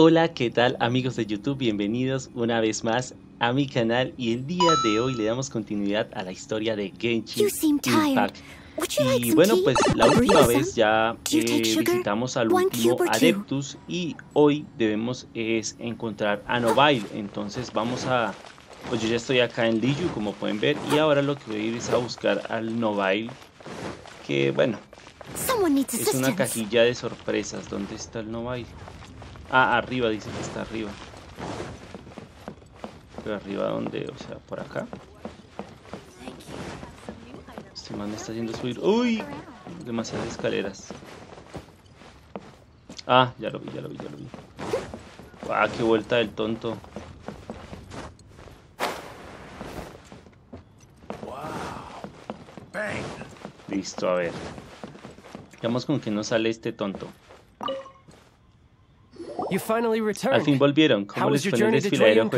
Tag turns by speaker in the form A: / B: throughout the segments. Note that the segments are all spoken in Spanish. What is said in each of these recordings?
A: Hola, ¿qué tal amigos de YouTube? Bienvenidos una vez más a mi canal y el día de hoy le damos continuidad a la historia de Genshin Impact. Y bueno, pues la última vez ya eh, visitamos al último Adeptus y hoy debemos es encontrar a Novile. Entonces vamos a... Pues yo ya estoy acá en Liju como pueden ver y ahora lo que voy a ir es a buscar al Novile que bueno, es una cajilla de sorpresas. ¿Dónde está el Novile? Ah, arriba dice que está arriba. Pero arriba donde, o sea, por acá. Este man me está haciendo subir. ¡Uy! Demasiadas escaleras. Ah, ya lo vi, ya lo vi, ya lo vi. Ah, qué vuelta del tonto. Listo, a ver. Veamos con que no sale este tonto. Al fin volvieron. ¿Cómo les fue en el desfile aéreo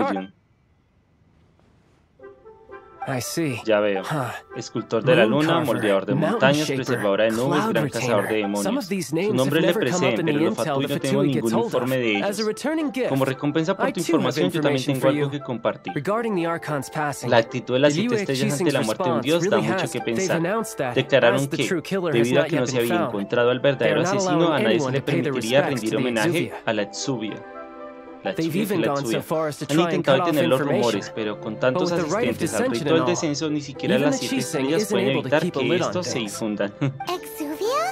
A: Ya veo. Escultor de la luna, moldeador de montañas, preservadora de nubes, gran cazador de demonios. Su nombre le precede, pero los Fatui no tengo ningún informe de ellos. Como recompensa por tu información, yo también tengo algo que compartir. La actitud de las siete estrellas ante la muerte de un dios da mucho que pensar. Declararon que, debido a que no se había encontrado al verdadero asesino, a nadie se le permitiría rendir homenaje a la Tsubiya. La Han intentado detener los rumores, pero con tantos asistentes al rito del descenso, ni siquiera las siete estrellas pueden evitar que estos se difundan.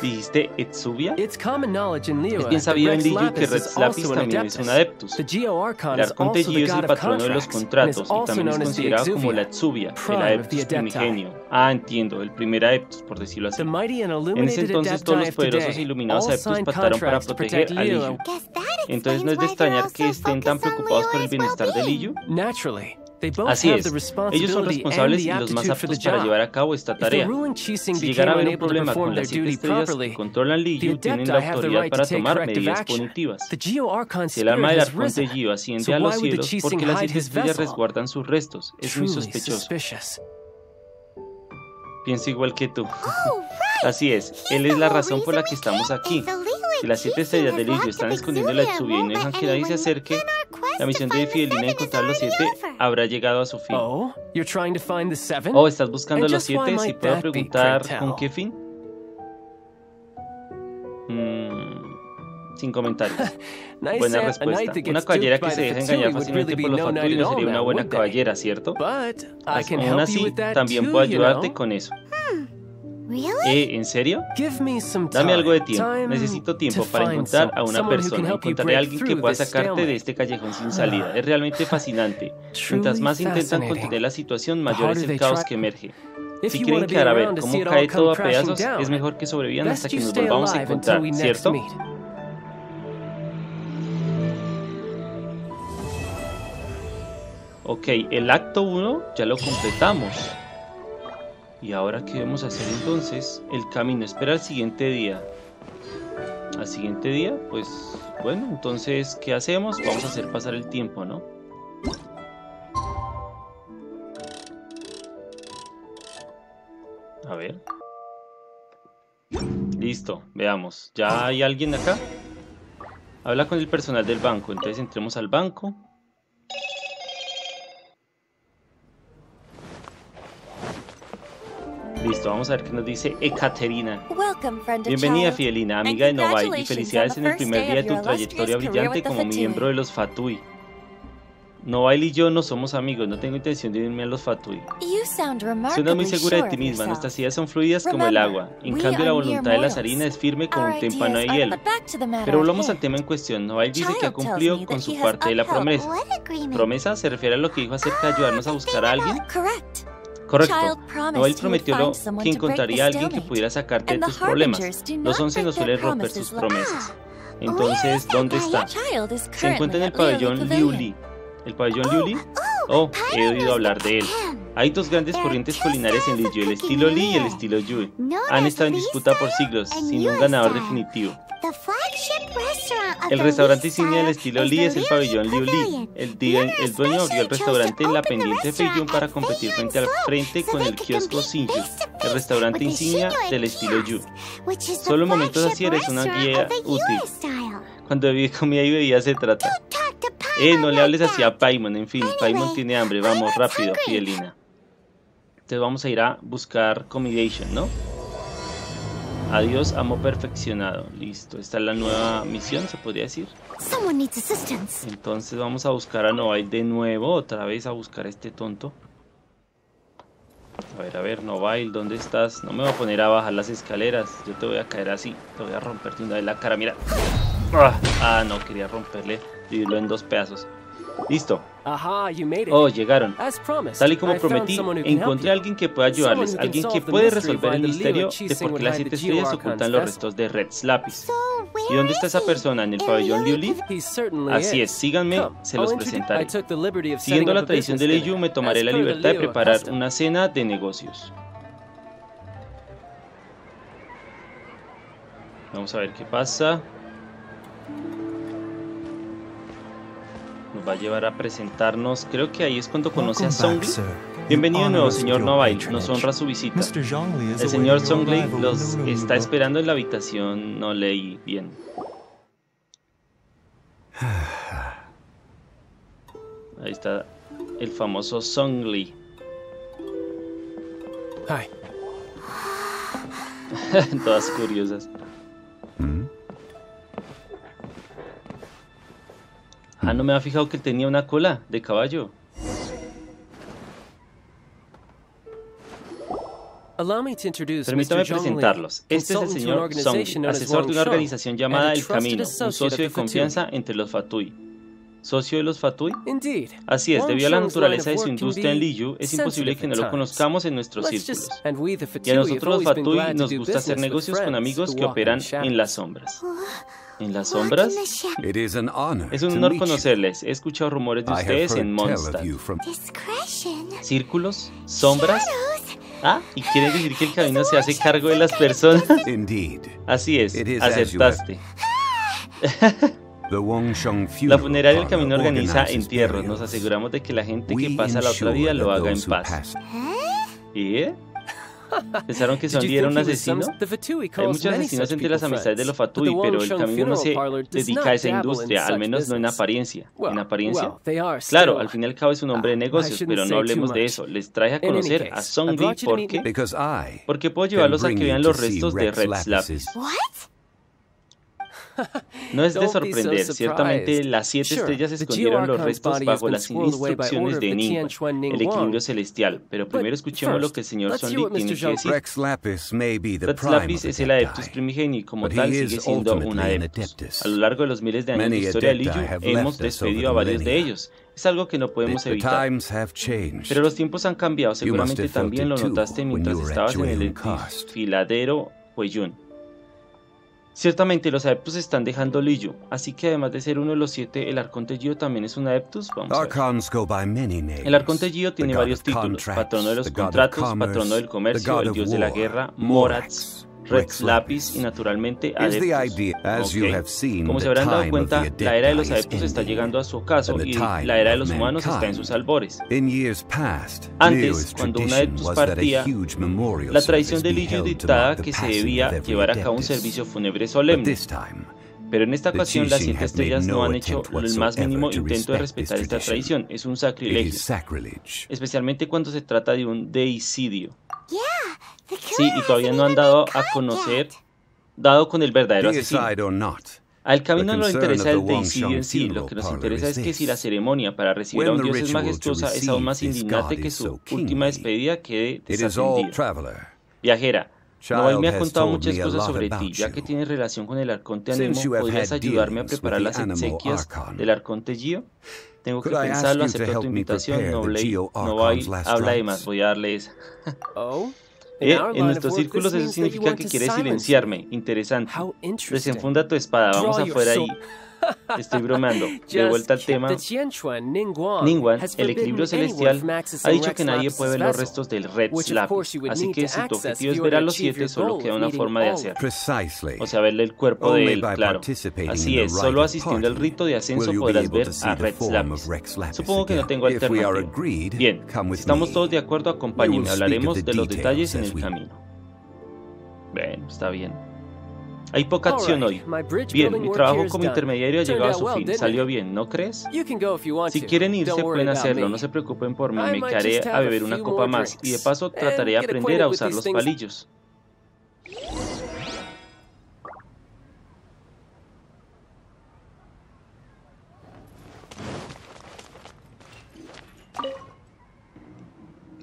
A: ¿Dijiste Etsubia? Es bien sabido en Liyue que Red Lapis también es un adeptus. El Arconte Gio es el patrono de los contratos y también es considerado como la Etsubia, el adeptus primigenio. Ah, entiendo, el primer adeptus, por decirlo así. En ese entonces todos los poderosos e iluminados adeptus pactaron para proteger a Liyue. Entonces no es de extrañar que estén tan preocupados por el bienestar de Liyue. Así es, ellos son responsables y los más aptos para llevar a cabo esta tarea. Si llegara a haber un problema con las siete estrellas que controlan Liu, tienen la autoridad para tomar medidas punitivas. Si el arma del arconte Gio asciende a los cielos, porque las siete estrellas resguardan sus restos? Es muy sospechoso. Pienso igual que tú. Oh, Así es, él es la razón por la que estamos aquí. Si las siete estrellas de Liu están escondiendo la Tsubia y no dejan que nadie se acerque, la misión de Fidelina de encontrar los siete habrá llegado a su fin. Oh, oh ¿estás buscando los siete? Si puedo preguntar, ¿con qué fin? Mm, sin comentarios. Buena respuesta. Una caballera que se deja engañar fácilmente por los Fatui no sería una buena caballera, ¿cierto? Aún así, también puedo ayudarte con eso. ¿Eh? ¿En serio? Dame algo de tiempo. Necesito tiempo para encontrar a una persona. Encontraré a alguien que pueda sacarte de este callejón sin salida. Es realmente fascinante. Mientras más intentan contener la situación, mayor es el caos que emerge. Si quieren quedar a ver cómo cae todo a pedazos, es mejor que sobrevivan hasta que nos volvamos a encontrar, ¿cierto? Ok, el acto 1 ya lo completamos. ¿Y ahora qué debemos hacer entonces? El camino espera al siguiente día. Al siguiente día, pues bueno, entonces, ¿qué hacemos? Vamos a hacer pasar el tiempo, ¿no? A ver. Listo, veamos. ¿Ya hay alguien acá? Habla con el personal del banco. Entonces entremos al banco. Listo, vamos a ver qué nos dice Ekaterina. Bienvenida, Fidelina, amiga de Novai, y felicidades en el primer día de tu trayectoria brillante como miembro de los Fatui. Novail y yo no somos amigos, no tengo intención de unirme a los Fatui. Suenas muy segura de ti misma, nuestras ideas son fluidas como el agua. En cambio, la voluntad de la zarina es firme como un témpano de hielo. Pero volvamos al tema en cuestión. Novail dice que ha cumplido con su parte de la promesa. ¿Promesa se refiere a lo que dijo acerca de ayudarnos a buscar a alguien? Correcto. Noel prometió que encontraría a alguien que pudiera sacarte de tus problemas. Los once no suelen romper sus promesas. Entonces, ¿dónde está? Se encuentra en el pabellón Liuli. ¿El pabellón Liuli? Oh, he oído hablar de él. Hay dos grandes corrientes culinarias en Liu, el estilo Li y el estilo Yue. Han estado en disputa por siglos, sin un ganador definitivo. El restaurante insignia del estilo Li es el pabellón Liu Li. El, el dueño abrió el restaurante en la pendiente Feiyun para competir frente al frente con el kiosco Xinju, el restaurante insignia del estilo Yu. Solo en momentos así eres una guía útil. Cuando de comida y bebida se trata. Eh, no le hables así a Paimon, en fin, Paimon tiene hambre, vamos, rápido, Fidelina. Entonces vamos a ir a buscar Comidation, ¿no? Adiós, amo perfeccionado. Listo, esta es la nueva misión, se podría decir. Entonces vamos a buscar a Novail de nuevo, otra vez a buscar a este tonto. A ver, a ver, Novail, ¿dónde estás? No me voy a poner a bajar las escaleras, yo te voy a caer así, te voy a romperte una vez la cara, mira. Ah, ah no, quería romperle, dividirlo en dos pedazos. Listo. Oh, llegaron. Tal y como prometí, encontré a alguien que pueda ayudarles, alguien que puede resolver el misterio de por qué las siete estrellas ocultan los restos de Red Lapis. ¿Y dónde está esa persona? ¿En el pabellón Liu Así es, síganme, se los presentaré. Siguiendo la tradición de Liu, me tomaré la libertad de preparar una cena de negocios. Vamos a ver qué pasa. Nos va a llevar a presentarnos. Creo que ahí es cuando conoce a Songli. Bienvenido de nuevo, señor Novail. Nos honra su visita. El señor Songli los está esperando en la habitación. No leí bien. Ahí está el famoso Songli. Todas curiosas. Ah, no me había fijado que tenía una cola de caballo. Permítame presentarlos. Este es el señor Song, asesor de una organización llamada El Camino, un socio de confianza entre los Fatui. ¿Socio de los Fatui? Así es, debido a la naturaleza de su industria en Liyu, es imposible que no lo conozcamos en nuestros círculos. Y a nosotros los Fatui nos gusta hacer negocios con amigos que operan en las sombras. ¿En las sombras? Es un honor conocerles. He escuchado rumores de ustedes en Mondstadt. ¿Círculos? ¿Sombras? Ah, ¿y quiere decir que el camino se hace cargo de las personas? Así es, aceptaste. La funeraria del camino organiza entierros. Nos aseguramos de que la gente que pasa la otra vida lo haga en paz. ¿Y? ¿Pensaron que Son era un asesino? Hay muchos asesinos entre las amistades de los Fatui, pero el camino no se dedica a esa industria, al menos no en apariencia. ¿En apariencia? Claro, al fin y al cabo es un hombre de negocios, pero no hablemos de eso. Les traje a conocer a Songli porque... Porque puedo llevarlos a que vean los restos de Red Lapis. No es de sorprender, ciertamente las siete estrellas escondieron los restos bajo las instrucciones de Ningguang, el equilibrio celestial, pero primero escuchemos lo que el señor Sonli tiene que decir. Rex Lapis es el Adeptus primigenio y como tal sigue siendo un Adeptus. A lo largo de los miles de años de historia de Liyu, hemos despedido a varios de ellos. Es algo que no podemos evitar. Pero los tiempos han cambiado, seguramente también lo notaste mientras estabas en el desfiladero Hueyun. Ciertamente los adeptos están dejando Liyu, así que además de ser uno de los siete, el Arconte Gio también es un adeptus. Vamos a ver. El Arconte Gio tiene varios títulos, patrono de los contratos, patrono del comercio, el dios de la guerra, Moratz, Red Lapis y naturalmente adeptos. Como se habrán dado cuenta, la era de los adeptos está llegando a su ocaso y la era de los humanos está en sus albores. Antes, cuando un adeptus partía, la tradición de Liu dictaba que se debía llevar a cabo un servicio fúnebre solemne. Pero en esta ocasión las siete estrellas no han hecho el más mínimo intento de respetar esta tradición. Es un sacrilegio. Especialmente cuando se trata de un deicidio. Sí, y todavía no han dado a conocer, dado con el verdadero asesino. Al camino no le interesa el deicidio en sí, lo que nos interesa es que si la ceremonia para recibir a un dios es majestuosa, es aún más indignante que su última despedida quede desatendida. Viajera, Noel me ha contado muchas cosas sobre ti, ya que tienes relación con el Arconte Anemo, ¿podrías ayudarme a preparar las exequias del Arconte Gio? Tengo que pensarlo, acepto tu invitación, Nobley, Novail habla de más, voy a darle esa. Oh. Eh, en nuestros círculos eso significa que quieres silenciarme. Interesante. Desenfunda tu espada. Vamos afuera ahí. Estoy bromeando. De vuelta al tema. Ningguan, el equilibrio celestial, ha dicho que nadie puede ver los restos del Red Slap. Así que si tu objetivo es ver a los siete, solo queda una forma de hacerlo. O sea, verle el cuerpo de él, claro. Así es, solo asistiendo al rito de ascenso podrás ver a Red Slap. Supongo que no tengo alternativa. Bien, si estamos todos de acuerdo, acompáñenme. Hablaremos de los detalles en el camino. Bien, está bien. Hay poca acción hoy. Bien, mi trabajo como intermediario ha llegado a su fin. Salió bien, ¿no crees? Si quieren irse, pueden hacerlo. No se preocupen por mí. Me quedaré a beber una copa más. Y de paso trataré de aprender a usar los palillos.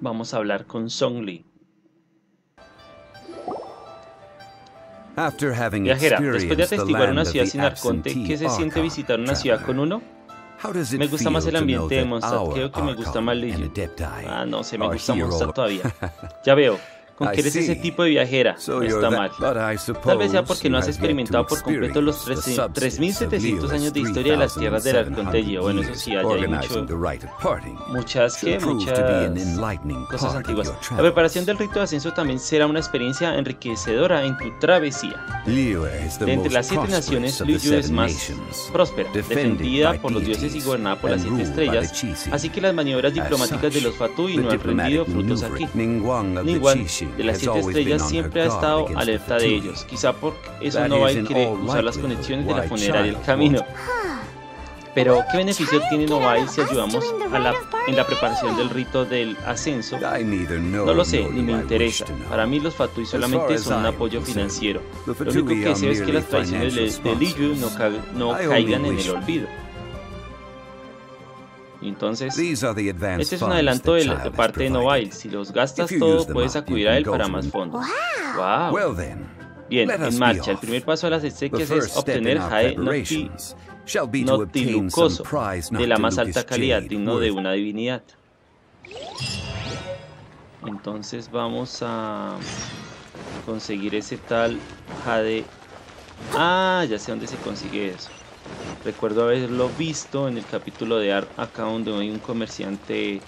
A: Vamos a hablar con Song Lee. Viajera, después de atestiguar una ciudad sin arconte, ¿qué se siente visitar una ciudad con uno? Me gusta más el ambiente de Mondstadt, creo que me gusta más Lille. Ah, no, se me gusta Mondstadt todavía. Ya veo. ¿Con que eres ese tipo de viajera? No está mal. Tal vez sea porque no has experimentado por completo los 3.700 años de historia de las tierras del Arconte Bueno, eso sí, haya dicho muchas, que muchas cosas antiguas. La preparación del rito de ascenso también será una experiencia enriquecedora en tu travesía. De entre las siete naciones, Liu es más próspera, defendida por los dioses y gobernada por las siete estrellas, así que las maniobras diplomáticas de los Fatui no han rendido frutos aquí. Ningguang de las siete estrellas siempre ha estado alerta de ellos. Quizá por eso no va a querer usar las conexiones de la funeraria del camino. Pero, ¿qué beneficio tiene Novail si ayudamos en la preparación del rito del ascenso? No lo sé, ni me interesa. Para mí los Fatui solamente son un apoyo financiero. Lo único que deseo es que las tradiciones de Liyu no, no caigan en el olvido. Entonces, este es un adelanto de la parte de Novile. Si los gastas todos, puedes acudir a él para más fondos. ¡Wow! Bien, en marcha. El primer paso a las exequias es obtener Jae Noctilucoso, de la más alta calidad, digno de una divinidad. Entonces vamos a conseguir ese tal Jade. Ah, ya sé dónde se consigue eso. Recuerdo haberlo visto en el capítulo de Art acá donde hay un comerciante.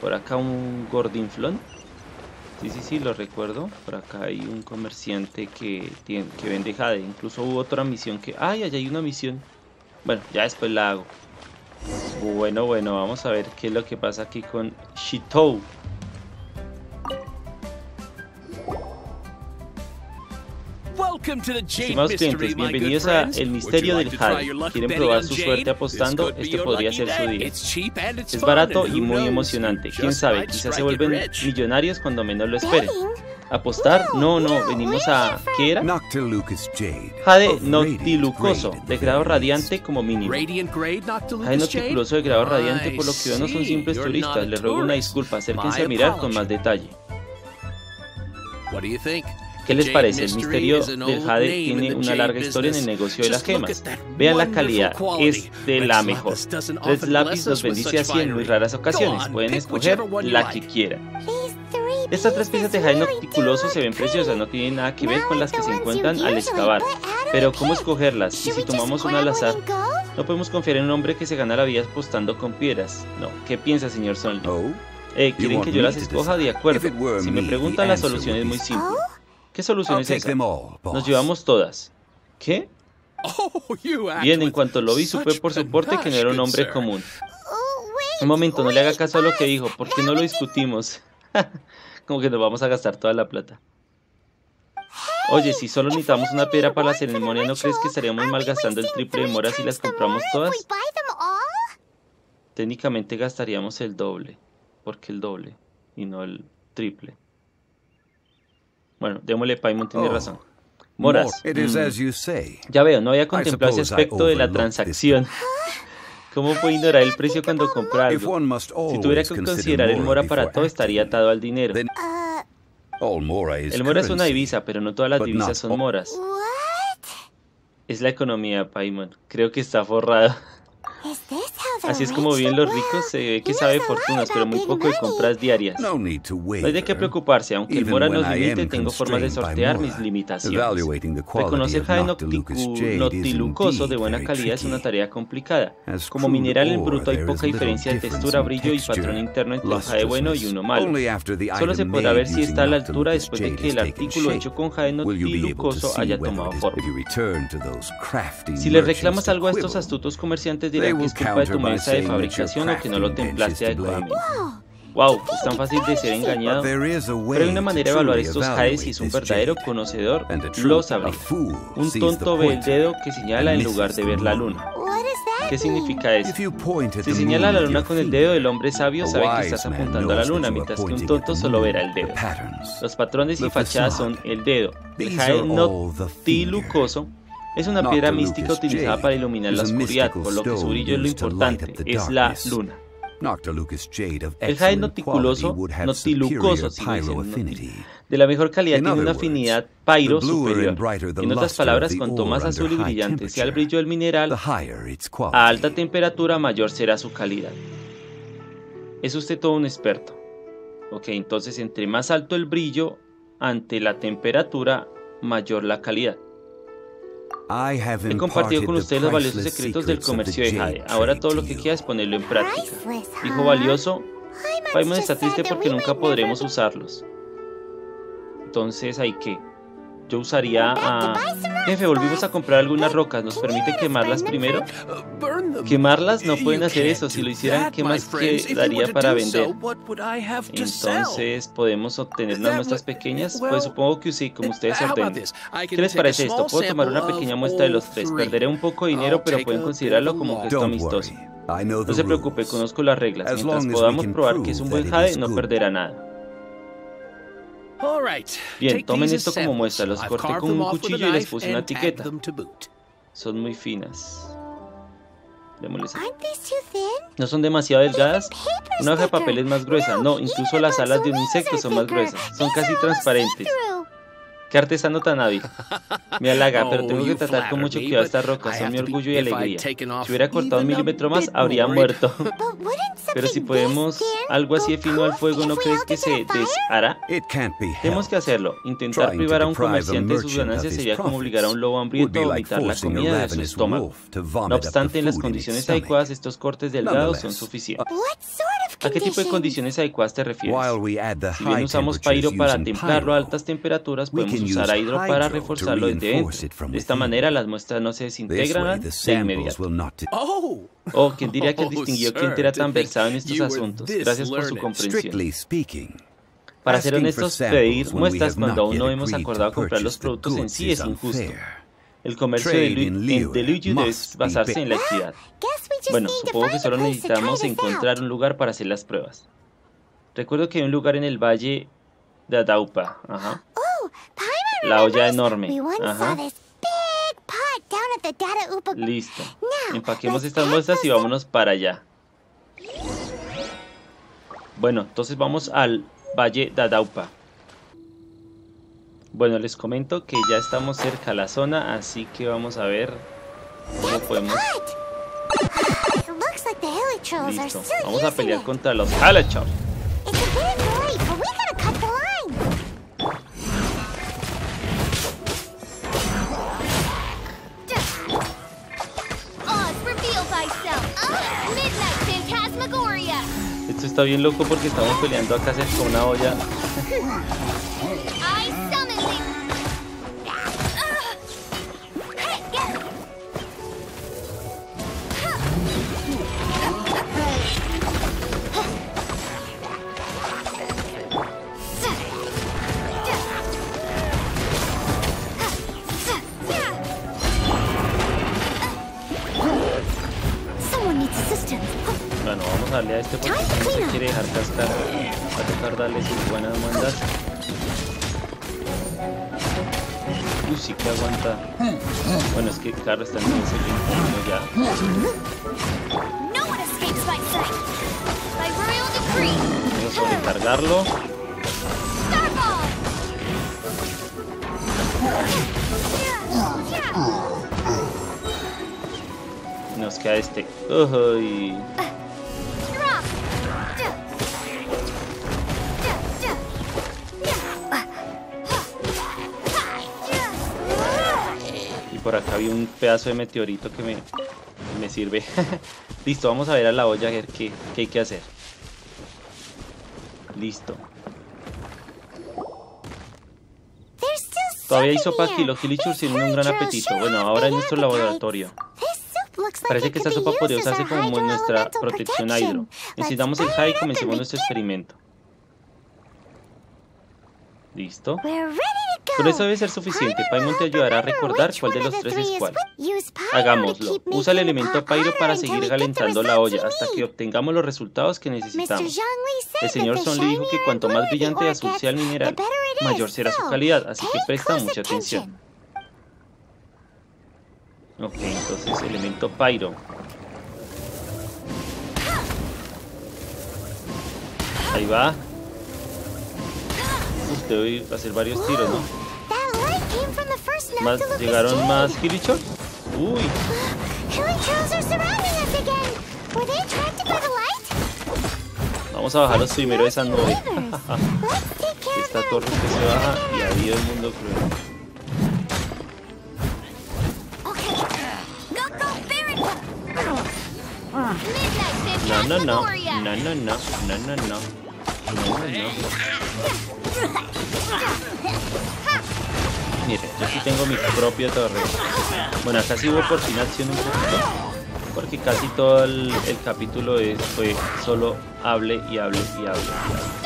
A: Por acá un gordinflón. Sí, sí, sí, lo recuerdo. Por acá hay un comerciante que, tiene, que vende jade. Incluso hubo otra misión que... ¡Ay, allá hay una misión! Bueno, ya después la hago. Bueno, bueno, vamos a ver qué es lo que pasa aquí con Shitou. Estimados clientes, bienvenidos a El Misterio del Jade. ¿Quieren probar su suerte apostando? Este podría ser su día. Es barato y muy emocionante. Quién sabe, quizás se vuelven millonarios cuando menos lo esperen. ¿Apostar? No, no, venimos a... ¿Qué era? Jade Noctilucoso, de grado radiante como mínimo. Jade Noctilucoso de grado radiante, por lo que veo no son simples turistas. Les ruego una disculpa, acérquense a mirar con más detalle. ¿Qué les parece? El misterio del jade tiene una larga historia en el negocio de las gemas. Vean la calidad, es de la mejor. Tres lápices los bendice así en muy raras ocasiones. Pueden escoger la que quieran. Estas tres piezas de jade nocticuloso se ven preciosas, no tienen nada que ver con las que se encuentran al excavar. Pero ¿cómo escogerlas? ¿Y si tomamos una al azar? No podemos confiar en un hombre que se gana la vida apostando con piedras. No, ¿qué piensa, señor? Oh, eh, ¿Quieren que yo las escoja? De acuerdo. Si me preguntan, la solución es muy simple. ¿Qué solución es esa? Nos llevamos todas. ¿Qué? Oh, Bien, en cuanto lo vi, supe por su porte que no era un hombre común. Oh, un momento, no le haga caso a lo que dijo, porque no lo discutimos. Como que nos vamos a gastar toda la plata. Oye, si solo necesitamos una piedra para la ceremonia, ¿no crees que estaríamos malgastando el triple de moras si las compramos todas? Técnicamente gastaríamos el doble. porque el doble? Y no el triple. Bueno, démosle, Paimon tiene oh, razón. Moras. Mm. Ya veo, no había contemplado ese aspecto de la transacción. ¿Cómo puedo ignorar el precio cuando compra algo? Si tuviera que considerar el mora para todo, estaría atado al dinero. El mora es una divisa, pero no todas las divisas son moras. Es la economía, Paimon. Creo que está forrado. Así es como viven los ricos, se ve que sabe fortunas, pero muy poco de compras diarias. No hay de qué preocuparse, aunque el Mora nos limite, tengo formas de sortear mis limitaciones. Reconocer jade noctilucoso de buena calidad es una tarea complicada. Como mineral en bruto hay poca diferencia de textura, brillo y patrón interno entre un jade bueno y uno malo. Solo se podrá ver si está a la altura después de que el artículo hecho con jade noctilucoso haya tomado forma. Si le reclamas algo a estos astutos comerciantes dirán que es culpa de tu mesa de fabricación o que no lo templaste adecuadamente. Wow, es tan fácil de ser engañado. Pero hay una manera de evaluar estos jades si es un verdadero conocedor, lo sabría. Un tonto ve el dedo que señala en lugar de ver la luna. ¿Qué significa eso? Si señala la luna con el dedo, el hombre sabio sabe que estás apuntando a la luna, mientras que un tonto solo verá el dedo. Los patrones y fachadas son el dedo. El jade noctilucoso es una piedra mística utilizada para iluminar la oscuridad, por lo que su brillo es lo importante, es la luna. El jade noticuloso, notilucoso, de la mejor calidad tiene una afinidad pyro superior. En otras palabras, cuanto más azul y brillante sea el brillo del mineral, a alta temperatura mayor será su calidad. Es usted todo un experto. Ok, entonces entre más alto el brillo ante la temperatura, mayor la calidad. He compartido con ustedes los valiosos secretos del comercio de Jade. Ahora todo lo que queda es ponerlo en práctica. Hijo valioso, Paimon está triste porque nunca podremos usarlos. Entonces hay que yo usaría a... Jefe, volvimos a comprar algunas rocas. ¿Nos permite quemarlas primero? Quemarlas no pueden hacer eso. Si lo hicieran, ¿qué más quedaría para vender? Entonces, ¿podemos obtener unas muestras pequeñas? Pues supongo que sí, como ustedes ordenen. ¿Qué les parece esto? Puedo tomar una pequeña muestra de los tres. Perderé un poco de dinero, pero pueden considerarlo como un gesto amistoso. No se preocupe, conozco las reglas. Mientras podamos probar que es un buen jade, no perderá nada. Bien, tomen esto como muestra. Los corté con un cuchillo y les puse una etiqueta. Son muy finas. ¿No son demasiado delgadas? Una hoja de papel es más gruesa. No, incluso las alas de un insecto son más gruesas. Son casi transparentes. Qué artesano tan hábil. Me halaga, pero tengo que tratar con mucho cuidado estas rocas. Son mi orgullo y alegría. Si hubiera cortado un milímetro más, habría muerto. Pero si podemos algo así de fino al fuego, ¿no crees que se deshará? Tenemos que hacerlo. Intentar privar a un comerciante de sus ganancias sería como obligar a un lobo hambriento a vomitar la comida de su estómago. No obstante, en las condiciones adecuadas, estos cortes delgados son suficientes. ¿A qué tipo de condiciones adecuadas te refieres? Si bien usamos pairo para templarlo a altas temperaturas, podemos usar hidro para reforzarlo desde dentro. De esta manera las muestras no se desintegran de inmediato. Oh, ¿quién diría que el distinguido cliente era tan versado en estos asuntos? Gracias por su comprensión. Para ser honestos, pedir muestras cuando aún no hemos acordado comprar los productos en sí es injusto. El comercio de, Luigi debe basarse en la equidad. Bueno, supongo que solo necesitamos encontrar un lugar para hacer las pruebas. Recuerdo que hay un lugar en el valle de Adaupa. Ajá. La olla enorme. Ajá. Listo. Empaquemos estas muestras y vámonos para allá. Bueno, entonces vamos al Valle de Adaupa. Bueno, les comento que ya estamos cerca a la zona, así que vamos a ver cómo podemos... Listo, vamos a pelear contra los Halachos. Está bien loco porque estamos peleando acá cerca de una olla. Uy, sí que aguanta. Bueno, es que Carl está en ese ritmo ya. Vamos a sobrecargarlo. Nos queda este. Por acá había un pedazo de meteorito que me, me sirve. Listo, vamos a ver a la olla a ver qué, qué hay que hacer. Listo. Todavía hay sopa aquí, los Kilichurs tienen un gran apetito. Bueno, ahora en nuestro laboratorio. Parece que esta sopa podría usarse como nuestra protección hidro. Necesitamos el high y comencemos nuestro experimento. ¿Listo? Con eso debe ser suficiente. Paimon te ayudará a recordar cuál de los tres es cuál. Hagámoslo. Usa el elemento Pyro para seguir calentando la olla hasta que obtengamos los resultados que necesitamos. El señor Son le dijo que cuanto más brillante y azul sea el mineral, mayor será su calidad, así que presta mucha atención. Ok, entonces elemento Pyro. Ahí va. Uf, debo hacer varios tiros, ¿no? Más, ¿Llegaron más Kirichos? Uy. Vamos a bajarlos primero de esa nube. Esta torre que se baja y adiós mundo cruel. No, no, no. No, no, no. No, no, no. No, no, no. Mire, yo aquí tengo mi propia torre. Bueno, acá sí hubo por fin acción un poquito. Porque casi todo el, capítulo fue solo hable y hable y hable.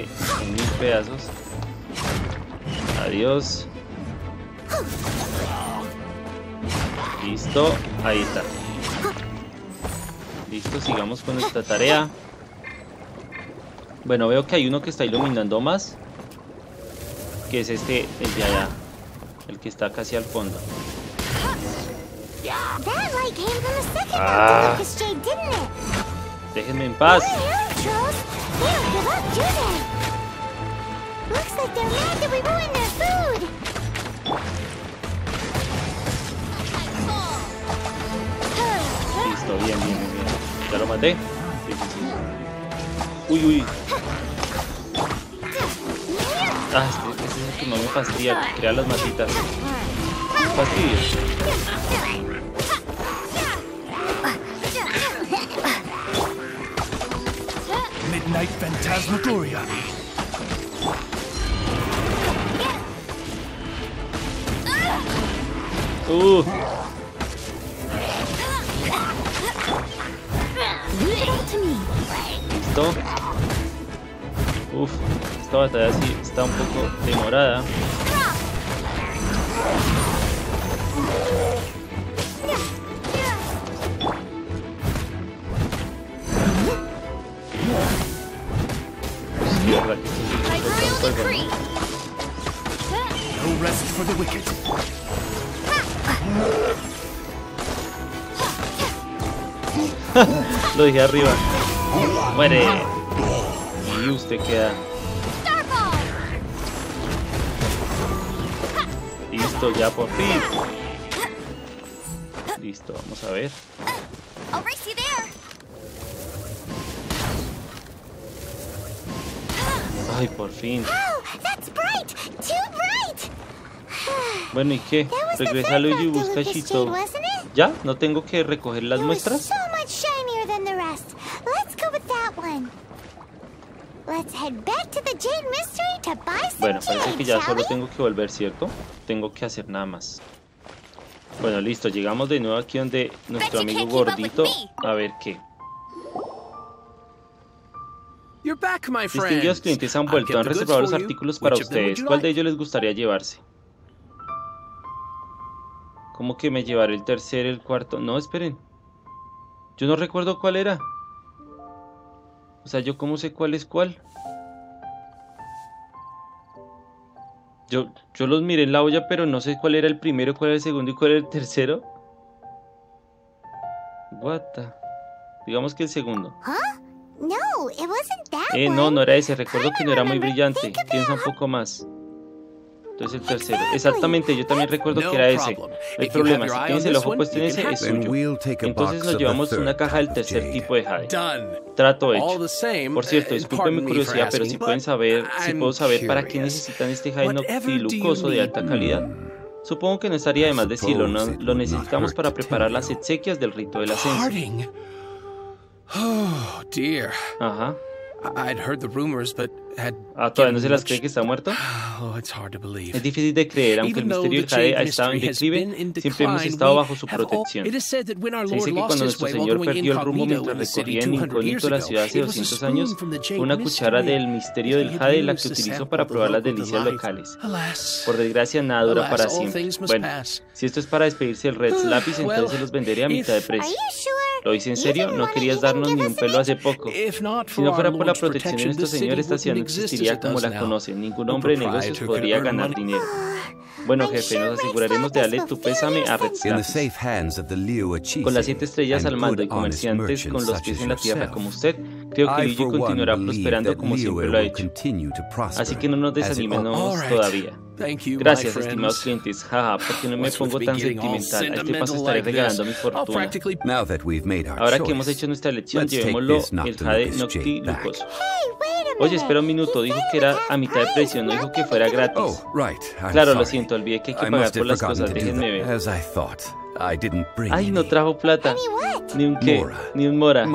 A: En mil pedazos. Adiós. Listo, ahí está. Listo, sigamos con esta tarea. Bueno, veo que hay uno que está iluminando más. Que es este, el de allá. El que está casi al fondo. Ah. Déjenme en paz. Listo, bien, bien, bien, bien. ¿Ya lo maté? Sí, sí, sí. Uy, uy. Ah, este, este es el que no me fastidia, crear las matitas. Fastidio. Midnight Phantasmagoria. Uh. ¿Listo? Uf, esta batalla sí está un poco demorada. Lo dije arriba. Muere. Y usted queda. Listo, ya por fin. Listo, vamos a ver. Ay, por fin. Bueno, ¿y qué? Regresa Luigi y busca a Shito. ¿Ya? ¿No tengo que recoger las muestras? Bueno, parece que ya solo tengo que volver, ¿cierto? Tengo que hacer nada más. Bueno, listo, llegamos de nuevo aquí donde nuestro amigo gordito, a ver qué. Distinguidos clientes han vuelto, han reservado los artículos para ustedes. ¿Cuál de ellos les gustaría llevarse? ¿Cómo que me llevaré el tercer, el cuarto? No, esperen. Yo no recuerdo cuál era. O sea, ¿yo cómo sé cuál es cuál? Yo, yo los miré en la olla, pero no sé cuál era el primero, cuál era el segundo y cuál era el tercero. What Digamos que el segundo. Eh, no, no era ese. Recuerdo que no era muy brillante. Piensa un poco más. Entonces el tercero. Exactamente, yo también recuerdo que era ese. Hay problema, si tienes el ojo puesto en ese, es suyo. Entonces nos llevamos una caja del tercer tipo de jade. Trato hecho. Por cierto, disculpen mi curiosidad, pero si pueden saber, si puedo saber para qué necesitan este jade noctilucoso de alta calidad. Supongo que no estaría de más decirlo, ¿no? Lo necesitamos para preparar las exequias del rito del ascenso.
B: Oh.
A: Ajá.
B: I'd heard the rumors, but
A: Ah, ¿todavía no se las cree que está muerto?
B: Oh,
A: es difícil de creer, aunque el misterio del Jade ha estado en declive, siempre hemos estado bajo su protección. Se dice que cuando nuestro Señor perdió el rumbo mientras recorría en incógnito la ciudad hace 200 años, fue una cuchara del misterio del Jade la que utilizó para probar las delicias locales. Por desgracia, nada dura para siempre. Bueno, si esto es para despedirse del Red Lapis, entonces se los venderé a mitad de precio. ¿Lo hice en serio? No querías darnos ni un pelo hace poco. Si no fuera por la protección de nuestro Señor, esta ciudad no existiría como la conocen. Ningún hombre de negocios podría ganar dinero. Bueno, jefe, nos aseguraremos de darle tu pésame a Red Con las siete estrellas al mando y comerciantes con los pies en la tierra como usted, creo que Luigi continuará prosperando como siempre lo ha hecho. Así que no nos desanimemos todavía. Gracias, estimados clientes. Jaja, porque no me pongo tan sentimental. A este paso estaré regalando mi fortuna. Ahora que hemos hecho nuestra lección, llevémoslo el Jade Nocti lujoso. Oye, espera un minuto. Dijo que era a mitad de precio, no dijo que fuera gratis. Oh, claro, lo siento, olvidé que hay que pagar por las cosas. Déjenme ver. Ay, no trajo plata. Ni un qué, ni un mora.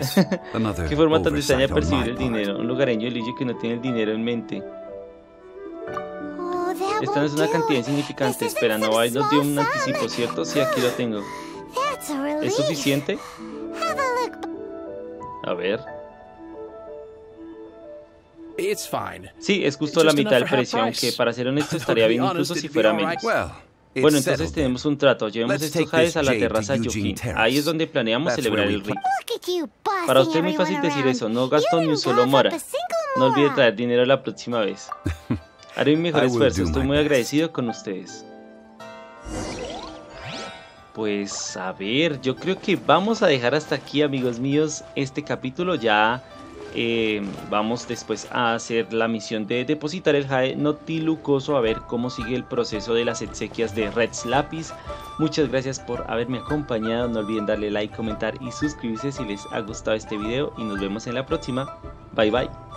A: Qué forma tan extraña de percibir el dinero. Un lugareño Luigi que no tiene el dinero en mente. Esta no es una cantidad insignificante. Espera, no hay nos dio un anticipo, ¿cierto? Sí, aquí lo tengo. ¿Es suficiente? A ver. Sí, es justo la mitad del precio, aunque para ser honesto estaría bien incluso si fuera menos. Bueno, entonces tenemos un trato. Llevemos estos jades a la terraza Yuki. Ahí es donde planeamos celebrar el rito. Para usted es muy fácil decir eso. No gasto ni un solo mora. No olvide traer dinero la próxima vez. Haré mi mejor esfuerzo. Estoy muy agradecido con ustedes. Pues a ver, yo creo que vamos a dejar hasta aquí, amigos míos, este capítulo. Ya eh, vamos después a hacer la misión de depositar el Jade Notilucoso a ver cómo sigue el proceso de las exequias de Red Lapis. Muchas gracias por haberme acompañado. No olviden darle like, comentar y suscribirse si les ha gustado este video. Y nos vemos en la próxima. Bye bye.